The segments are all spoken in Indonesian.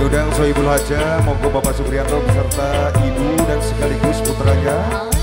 mengundang Soibul Haja, monggo Bapak Suprianto beserta Ibu dan sekaligus putranya.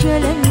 geceler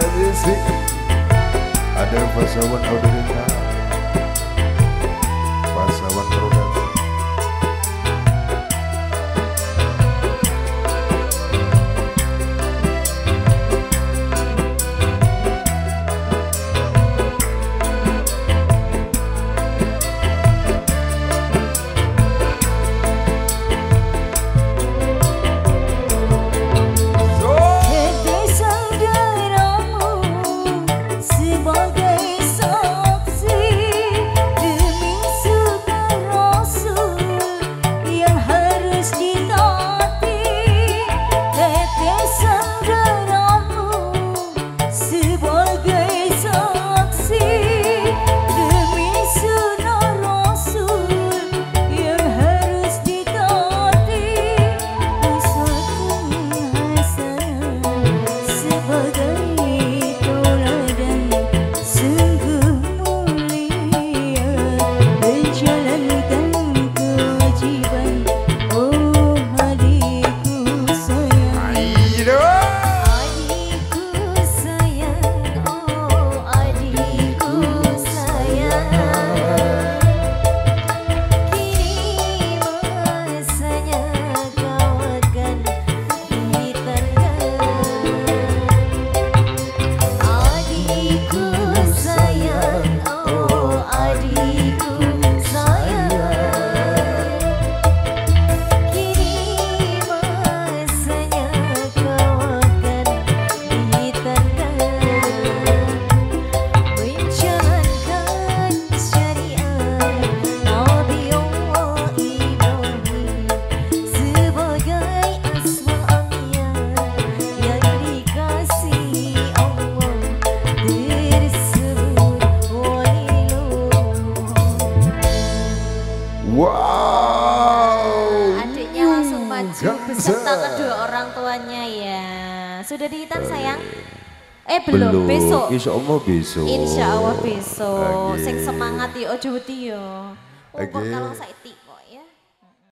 service. I never saw what I did. Maju beserta kedua orang tuanya ya. Sudah dihitan sayang? Eh belum, besok. Insya Allah besok. Insya Allah besok. Oke. Sing semangat ya ojo wedi ya. Oh, kok Oke. kalau saiki